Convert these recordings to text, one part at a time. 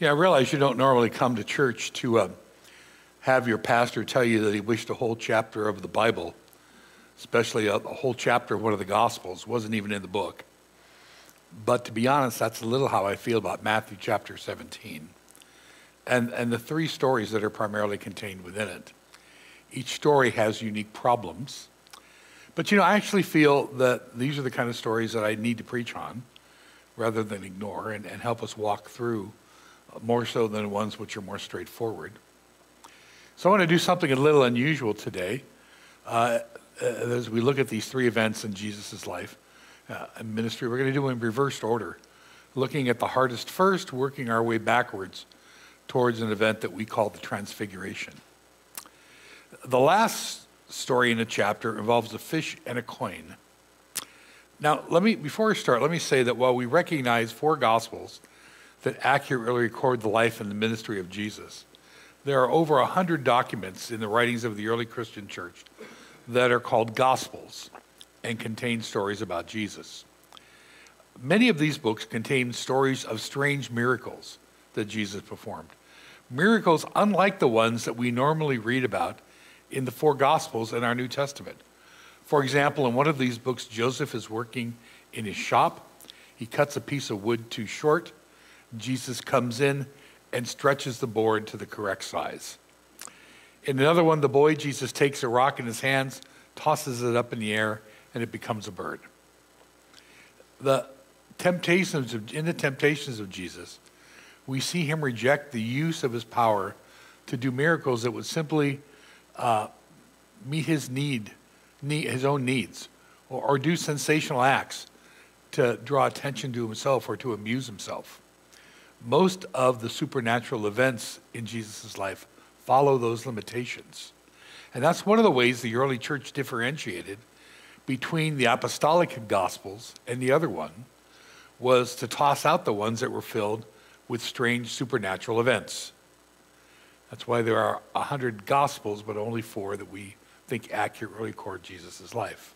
Yeah, I realize you don't normally come to church to uh, have your pastor tell you that he wished a whole chapter of the Bible, especially a, a whole chapter of one of the Gospels, wasn't even in the book. But to be honest, that's a little how I feel about Matthew chapter 17 and, and the three stories that are primarily contained within it. Each story has unique problems. But you know, I actually feel that these are the kind of stories that I need to preach on rather than ignore and, and help us walk through more so than ones which are more straightforward. So I want to do something a little unusual today uh, as we look at these three events in Jesus' life uh, and ministry. We're going to do them in reversed order, looking at the hardest first, working our way backwards towards an event that we call the Transfiguration. The last story in the chapter involves a fish and a coin. Now, let me, before we start, let me say that while we recognize four Gospels that accurately record the life and the ministry of Jesus. There are over 100 documents in the writings of the early Christian church that are called Gospels and contain stories about Jesus. Many of these books contain stories of strange miracles that Jesus performed. Miracles unlike the ones that we normally read about in the four Gospels in our New Testament. For example, in one of these books, Joseph is working in his shop. He cuts a piece of wood too short Jesus comes in and stretches the board to the correct size. In another one, the boy Jesus takes a rock in his hands, tosses it up in the air, and it becomes a bird. The temptations of, in the temptations of Jesus, we see him reject the use of his power to do miracles that would simply uh, meet his need, need, his own needs, or, or do sensational acts to draw attention to himself or to amuse himself most of the supernatural events in Jesus' life follow those limitations. And that's one of the ways the early church differentiated between the apostolic gospels and the other one was to toss out the ones that were filled with strange supernatural events. That's why there are 100 gospels, but only four that we think accurately record Jesus' life.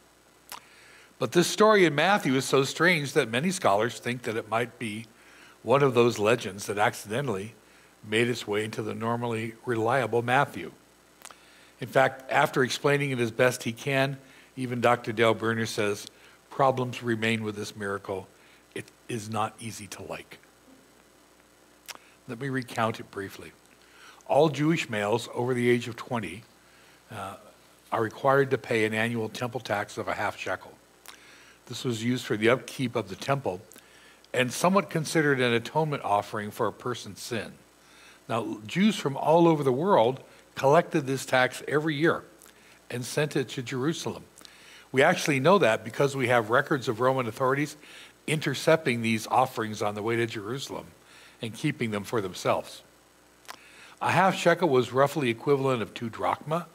But this story in Matthew is so strange that many scholars think that it might be one of those legends that accidentally made its way into the normally reliable Matthew. In fact, after explaining it as best he can, even Dr. Dale Bruner says problems remain with this miracle. It is not easy to like. Let me recount it briefly. All Jewish males over the age of 20 uh, are required to pay an annual temple tax of a half shekel. This was used for the upkeep of the temple and somewhat considered an atonement offering for a person's sin. Now, Jews from all over the world collected this tax every year and sent it to Jerusalem. We actually know that because we have records of Roman authorities intercepting these offerings on the way to Jerusalem and keeping them for themselves. A half shekel was roughly equivalent of two drachma,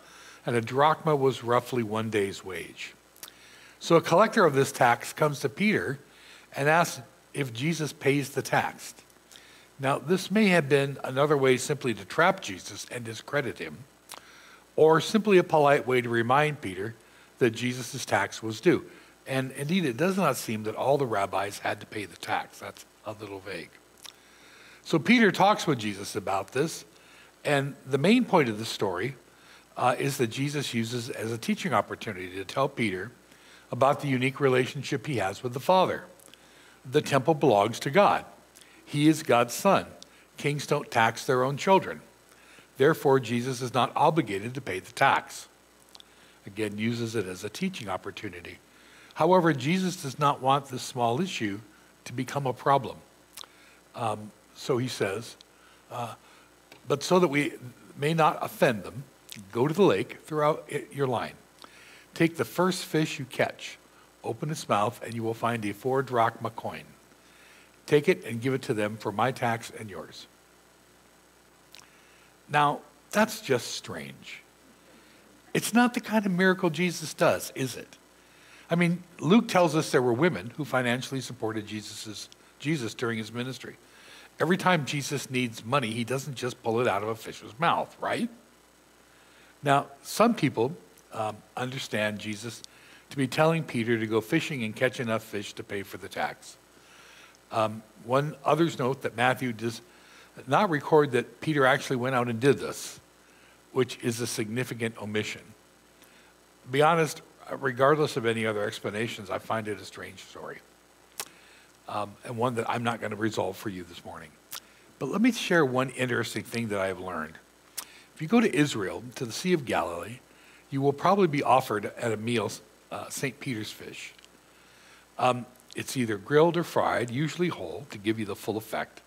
and a drachma was roughly one day's wage. So a collector of this tax comes to Peter and asks if Jesus pays the tax. Now, this may have been another way simply to trap Jesus and discredit him, or simply a polite way to remind Peter that Jesus' tax was due. And indeed, it does not seem that all the rabbis had to pay the tax. That's a little vague. So Peter talks with Jesus about this, and the main point of the story uh, is that Jesus uses as a teaching opportunity to tell Peter about the unique relationship he has with the Father the temple belongs to God. He is God's son. Kings don't tax their own children. Therefore, Jesus is not obligated to pay the tax. Again, uses it as a teaching opportunity. However, Jesus does not want this small issue to become a problem. Um, so he says, uh, but so that we may not offend them, go to the lake, throw out your line. Take the first fish you catch Open its mouth, and you will find a four drachma coin. Take it and give it to them for my tax and yours. Now, that's just strange. It's not the kind of miracle Jesus does, is it? I mean, Luke tells us there were women who financially supported Jesus's, Jesus during his ministry. Every time Jesus needs money, he doesn't just pull it out of a fish's mouth, right? Now, some people um, understand Jesus to be telling Peter to go fishing and catch enough fish to pay for the tax. Um, one others note that Matthew does, not record that Peter actually went out and did this, which is a significant omission. Be honest, regardless of any other explanations, I find it a strange story. Um, and one that I'm not going to resolve for you this morning. But let me share one interesting thing that I have learned. If you go to Israel, to the Sea of Galilee, you will probably be offered at a meal uh, St. Peter's fish. Um, it's either grilled or fried, usually whole, to give you the full effect.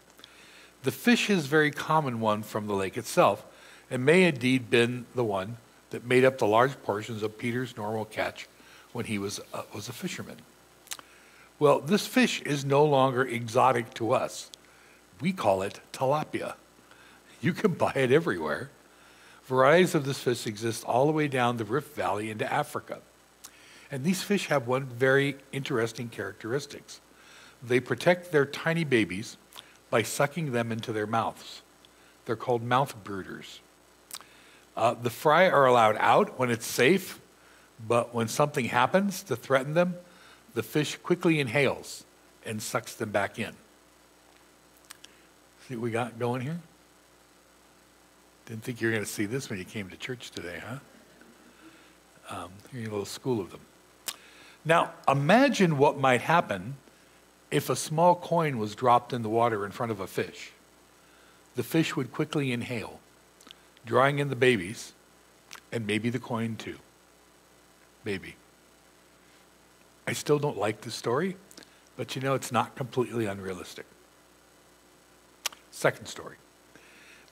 The fish is a very common one from the lake itself, and may indeed been the one that made up the large portions of Peter's normal catch when he was, uh, was a fisherman. Well, this fish is no longer exotic to us. We call it tilapia. You can buy it everywhere. Varieties of this fish exist all the way down the Rift Valley into Africa. And these fish have one very interesting characteristics. They protect their tiny babies by sucking them into their mouths. They're called mouth brooders. Uh, the fry are allowed out when it's safe, but when something happens to threaten them, the fish quickly inhales and sucks them back in. See what we got going here? Didn't think you were going to see this when you came to church today, huh? Um, a little school of them. Now, imagine what might happen if a small coin was dropped in the water in front of a fish. The fish would quickly inhale, drawing in the babies, and maybe the coin too. Maybe. I still don't like the story, but you know, it's not completely unrealistic. Second story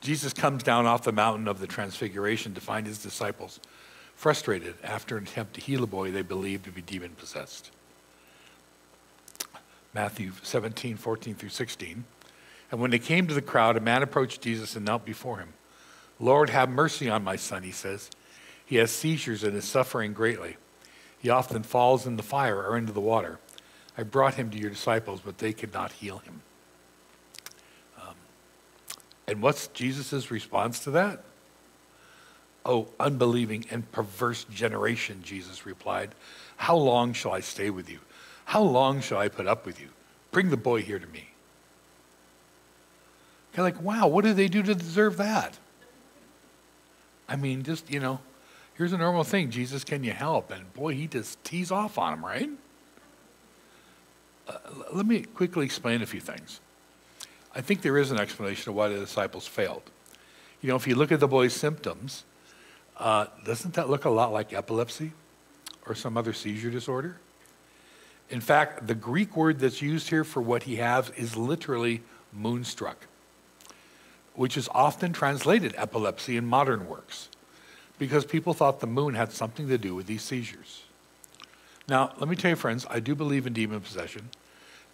Jesus comes down off the mountain of the Transfiguration to find his disciples frustrated after an attempt to heal a boy they believed to be demon possessed. Matthew 17, 14 through 16. And when they came to the crowd, a man approached Jesus and knelt before him. Lord, have mercy on my son, he says. He has seizures and is suffering greatly. He often falls in the fire or into the water. I brought him to your disciples, but they could not heal him. Um, and what's Jesus' response to that? Oh, unbelieving and perverse generation, Jesus replied. How long shall I stay with you? How long shall I put up with you? Bring the boy here to me. You're like, wow, what did they do to deserve that? I mean, just, you know, here's a normal thing Jesus, can you help? And boy, he just tees off on him, right? Uh, let me quickly explain a few things. I think there is an explanation of why the disciples failed. You know, if you look at the boy's symptoms, uh, doesn't that look a lot like epilepsy or some other seizure disorder? In fact, the Greek word that's used here for what he has is literally moonstruck, which is often translated epilepsy in modern works because people thought the moon had something to do with these seizures. Now, let me tell you, friends, I do believe in demon possession,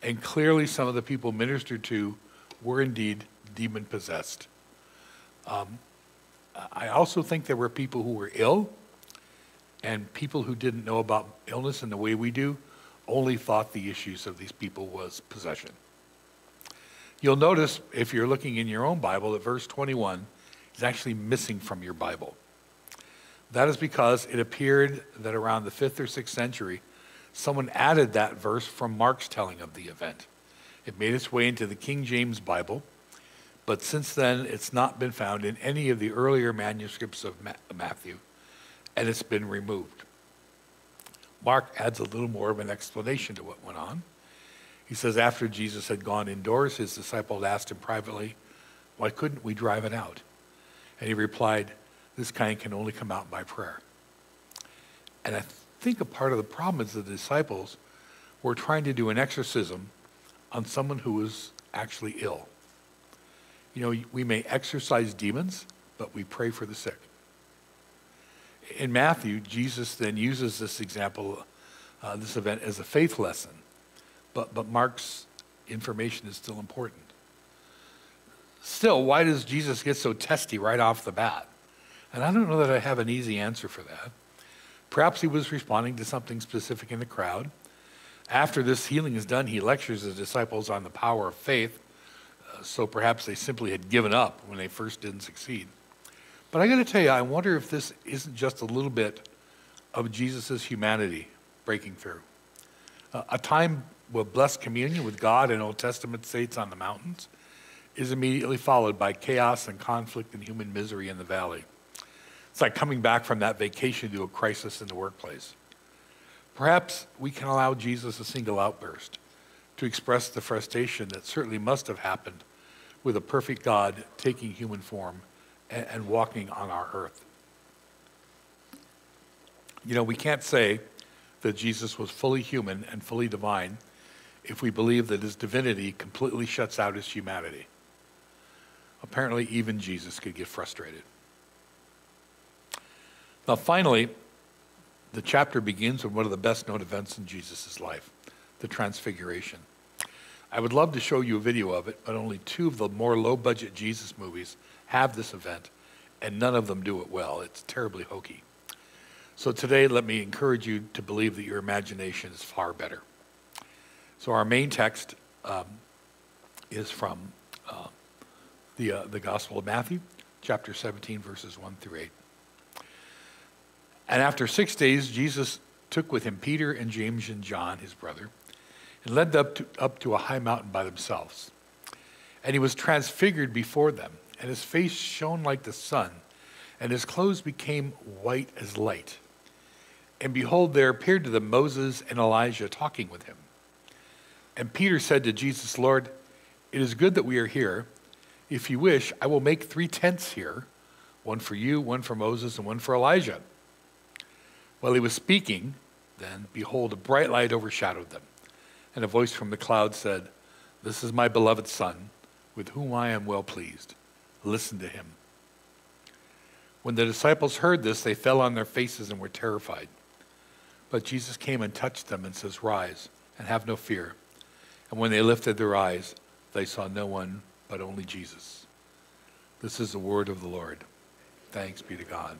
and clearly some of the people ministered to were indeed demon possessed. Um, I also think there were people who were ill and people who didn't know about illness in the way we do only thought the issues of these people was possession. You'll notice if you're looking in your own Bible that verse 21 is actually missing from your Bible. That is because it appeared that around the 5th or 6th century, someone added that verse from Mark's telling of the event. It made its way into the King James Bible but since then, it's not been found in any of the earlier manuscripts of Matthew, and it's been removed. Mark adds a little more of an explanation to what went on. He says, after Jesus had gone indoors, his disciples asked him privately, Why couldn't we drive it out? And he replied, This kind can only come out by prayer. And I think a part of the problem is the disciples were trying to do an exorcism on someone who was actually ill. You know, we may exorcise demons, but we pray for the sick. In Matthew, Jesus then uses this example, uh, this event, as a faith lesson. But, but Mark's information is still important. Still, why does Jesus get so testy right off the bat? And I don't know that I have an easy answer for that. Perhaps he was responding to something specific in the crowd. After this healing is done, he lectures his disciples on the power of faith so perhaps they simply had given up when they first didn't succeed. But I got to tell you, I wonder if this isn't just a little bit of Jesus' humanity breaking through. Uh, a time with blessed communion with God in Old Testament saints on the mountains is immediately followed by chaos and conflict and human misery in the valley. It's like coming back from that vacation to a crisis in the workplace. Perhaps we can allow Jesus a single outburst to express the frustration that certainly must have happened with a perfect God taking human form and, and walking on our earth. You know, we can't say that Jesus was fully human and fully divine if we believe that his divinity completely shuts out his humanity. Apparently, even Jesus could get frustrated. Now, finally, the chapter begins with one of the best known events in Jesus' life the Transfiguration. I would love to show you a video of it, but only two of the more low budget Jesus movies have this event, and none of them do it well. It's terribly hokey. So today, let me encourage you to believe that your imagination is far better. So our main text um, is from uh, the, uh, the Gospel of Matthew, chapter 17, verses 1 through 8. And after six days, Jesus took with him Peter and James and John, his brother, and led up to, up to a high mountain by themselves. And he was transfigured before them, and his face shone like the sun, and his clothes became white as light. And behold, there appeared to them Moses and Elijah talking with him. And Peter said to Jesus, Lord, it is good that we are here. If you wish, I will make three tents here one for you, one for Moses, and one for Elijah. While he was speaking, then, behold, a bright light overshadowed them. And a voice from the cloud said, This is my beloved Son, with whom I am well pleased. Listen to him. When the disciples heard this, they fell on their faces and were terrified. But Jesus came and touched them and says, Rise and have no fear. And when they lifted their eyes, they saw no one but only Jesus. This is the word of the Lord. Thanks be to God.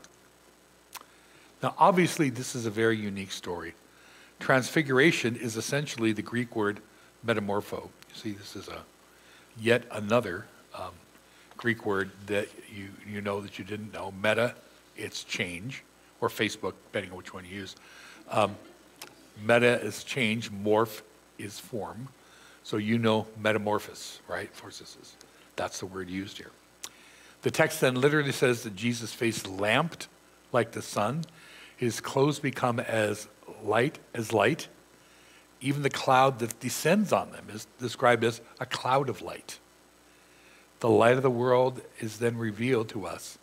Now, obviously, this is a very unique story. Transfiguration is essentially the Greek word metamorpho. You see, this is a yet another um, Greek word that you, you know that you didn't know. Meta, it's change, or Facebook, depending on which one you use. Um, meta is change, morph is form. So you know metamorphosis, right? Forces. That's the word used here. The text then literally says that Jesus' face lamped like the sun. His clothes become as light as light. Even the cloud that descends on them is described as a cloud of light. The light of the world is then revealed to us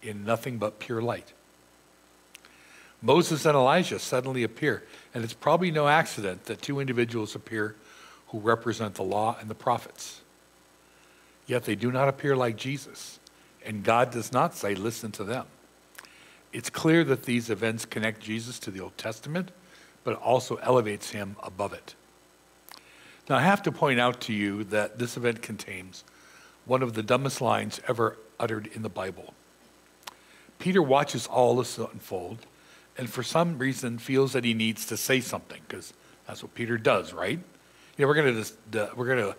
in nothing but pure light. Moses and Elijah suddenly appear, and it's probably no accident that two individuals appear who represent the law and the prophets. Yet they do not appear like Jesus, and God does not say, Listen to them. It's clear that these events connect Jesus to the Old Testament, but also elevates him above it. Now, I have to point out to you that this event contains one of the dumbest lines ever uttered in the Bible. Peter watches all this unfold and for some reason feels that he needs to say something because that's what Peter does, right? You know, we're going to we're going to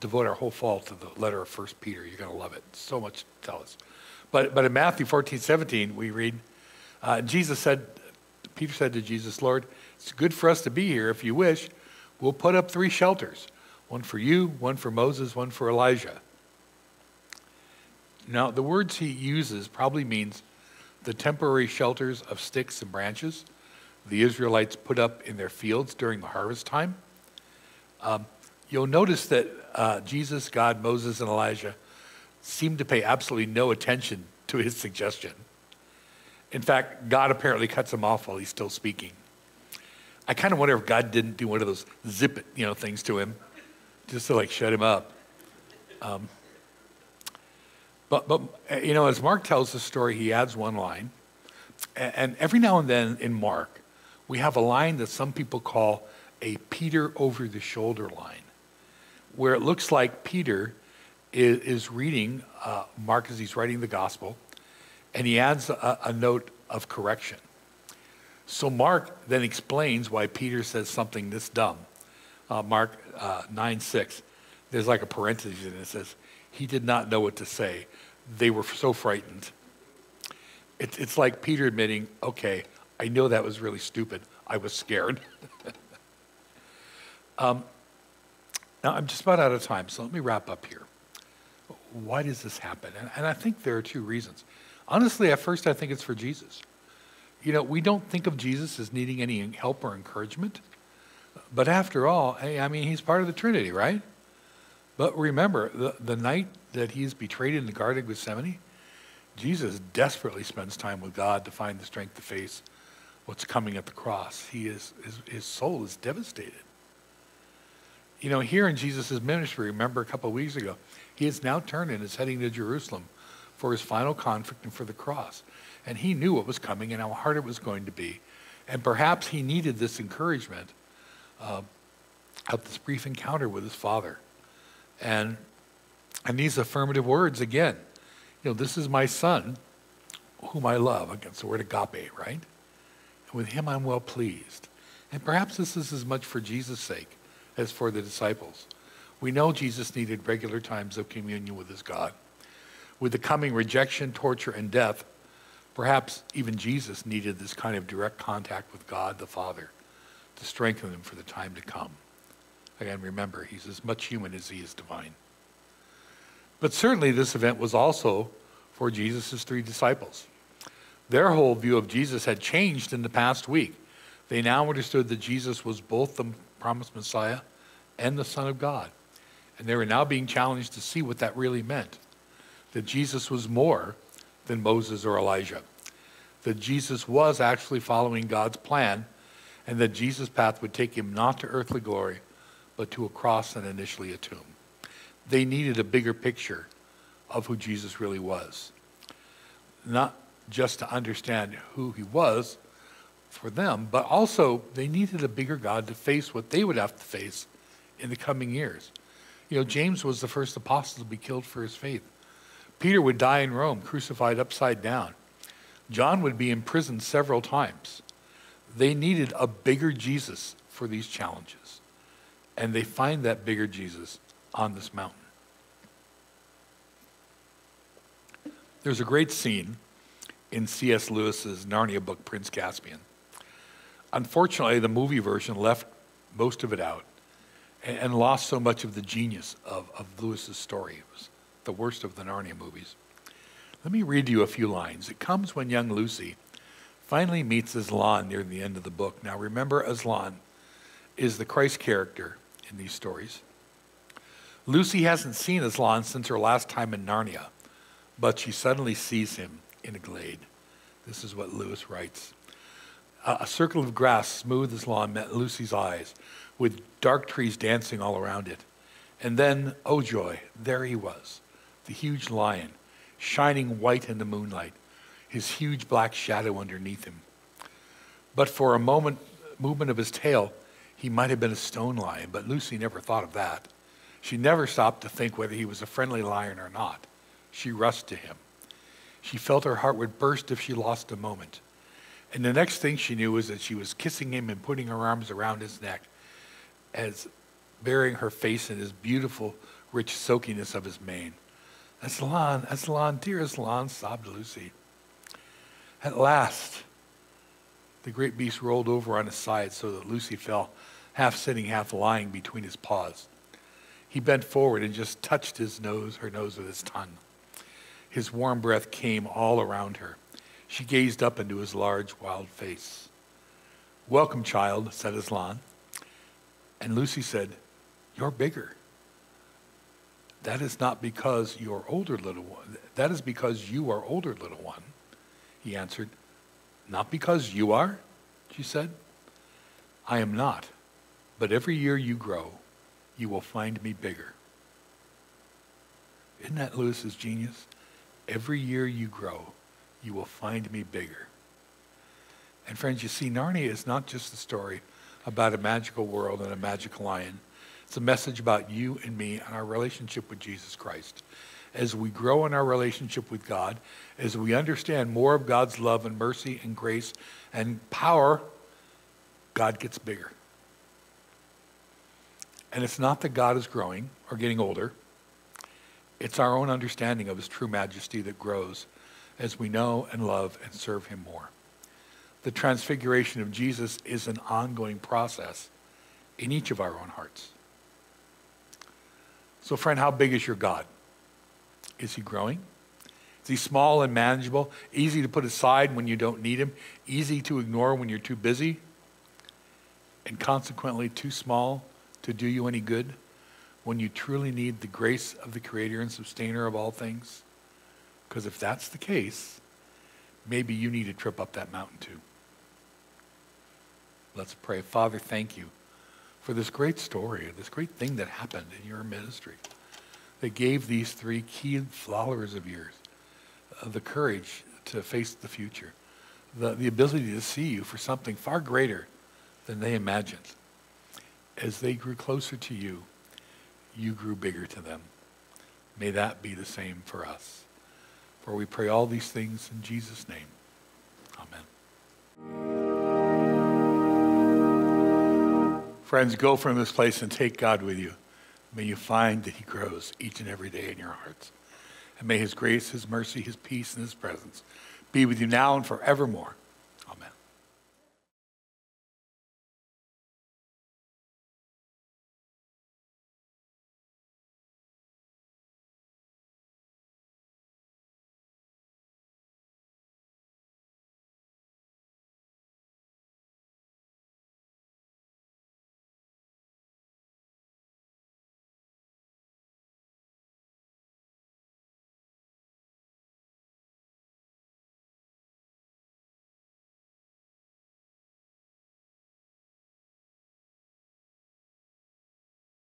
devote our whole fall to the letter of First Peter. You're going to love it. So much to tell us. But but in Matthew 14, 17, we read, uh, Jesus said, Peter said to Jesus, Lord, it's good for us to be here. If you wish, we'll put up three shelters: one for you, one for Moses, one for Elijah. Now, the words he uses probably means the temporary shelters of sticks and branches the Israelites put up in their fields during the harvest time. Um, you'll notice that uh, Jesus, God, Moses, and Elijah seem to pay absolutely no attention to his suggestion. In fact, God apparently cuts him off while he's still speaking. I kind of wonder if God didn't do one of those zip it, you know, things to him, just to like shut him up. Um, but, but, you know, as Mark tells the story, he adds one line. And every now and then in Mark, we have a line that some people call a Peter over the shoulder line, where it looks like Peter is, is reading uh, Mark as he's writing the gospel, and he adds a, a note of correction. So Mark then explains why Peter says something this dumb. Uh, Mark uh, 9 6, there's like a parenthesis and it says, he did not know what to say. They were so frightened. It, it's like Peter admitting, okay, I know that was really stupid. I was scared. um, now, I'm just about out of time, so let me wrap up here. Why does this happen? And, and I think there are two reasons. Honestly, at first, I think it's for Jesus. You know, we don't think of Jesus as needing any help or encouragement. But after all, I mean, he's part of the Trinity, right? But remember, the, the night that he's betrayed in the Garden of Gethsemane, Jesus desperately spends time with God to find the strength to face what's coming at the cross. He is, his, his soul is devastated. You know, here in Jesus' ministry, remember a couple of weeks ago, he is now turned and is heading to Jerusalem for his final conflict and for the cross. And he knew what was coming and how hard it was going to be. And perhaps he needed this encouragement uh, of this brief encounter with his father. And, and these affirmative words again, you know, this is my son whom I love. Against the word agape, right? And with him I'm well pleased. And perhaps this is as much for Jesus' sake as for the disciples. We know Jesus needed regular times of communion with his God. With the coming rejection, torture, and death, perhaps even Jesus needed this kind of direct contact with God the Father to strengthen him for the time to come. Again, remember, he's as much human as he is divine. But certainly this event was also for Jesus' three disciples. Their whole view of Jesus had changed in the past week. They now understood that Jesus was both the promised Messiah and the Son of God. And they were now being challenged to see what that really meant. That Jesus was more than Moses or Elijah. That Jesus was actually following God's plan, and that Jesus' path would take him not to earthly glory, but to a cross and initially a tomb. They needed a bigger picture of who Jesus really was. Not just to understand who he was for them, but also they needed a bigger God to face what they would have to face in the coming years. You know, James was the first apostle to be killed for his faith. Peter would die in Rome, crucified upside down. John would be imprisoned several times. They needed a bigger Jesus for these challenges. And they find that bigger Jesus on this mountain. There's a great scene in C.S. Lewis's Narnia book, Prince Caspian. Unfortunately, the movie version left most of it out and, and lost so much of the genius of, of Lewis's story. It was the worst of the Narnia movies. Let me read you a few lines. It comes when young Lucy finally meets Aslan near the end of the book. Now, remember, Aslan is the Christ character in these stories. Lucy hasn't seen Aslan since her last time in Narnia, but she suddenly sees him in a glade. This is what Lewis writes. A circle of grass, smooth as lawn, met Lucy's eyes, with dark trees dancing all around it. And then, oh joy, there he was, the huge lion, shining white in the moonlight, his huge black shadow underneath him. But for a moment, movement of his tail, he might have been a stone lion, but Lucy never thought of that. She never stopped to think whether he was a friendly lion or not. She rushed to him. She felt her heart would burst if she lost a moment. And the next thing she knew was that she was kissing him and putting her arms around his neck as burying her face in his beautiful, rich soakiness of his mane. Aslan, Aslan, dear Aslan, sobbed Lucy. At last, the great beast rolled over on his side so that Lucy fell half sitting, half lying between his paws. He bent forward and just touched his nose, her nose with his tongue. His warm breath came all around her. She gazed up into his large, wild face. Welcome, child, said Aslan. And Lucy said, You're bigger. That is not because you're older, little one. That is because you are older, little one. He answered, Not because you are, she said. I am not. But every year you grow, you will find me bigger. Isn't that Lewis's genius? Every year you grow, you will find me bigger. And friends, you see, Narnia is not just a story about a magical world and a magical lion. It's a message about you and me and our relationship with Jesus Christ. As we grow in our relationship with God, as we understand more of God's love and mercy and grace and power, God gets bigger. And it's not that God is growing or getting older. It's our own understanding of his true majesty that grows as we know and love and serve him more. The transfiguration of Jesus is an ongoing process in each of our own hearts. So, friend, how big is your God? Is he growing? Is he small and manageable? Easy to put aside when you don't need him? Easy to ignore when you're too busy? And consequently, too small to do you any good when you truly need the grace of the Creator and Sustainer of all things? Because if that's the case, maybe you need to trip up that mountain too. Let's pray. Father, thank you for this great story, this great thing that happened in your ministry that gave these three key followers of yours uh, the courage to face the future, the, the ability to see you for something far greater than they imagined. As they grew closer to you, you grew bigger to them. May that be the same for us. For we pray all these things in Jesus' name. Amen. Friends, go from this place and take God with you. May you find that he grows each and every day in your hearts. And may his grace, his mercy, his peace, and his presence be with you now and forevermore.